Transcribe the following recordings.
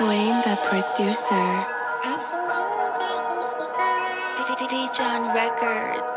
Dwayne the producer. D D D John Records.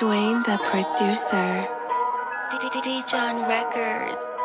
Dwayne the producer. D D D John Records.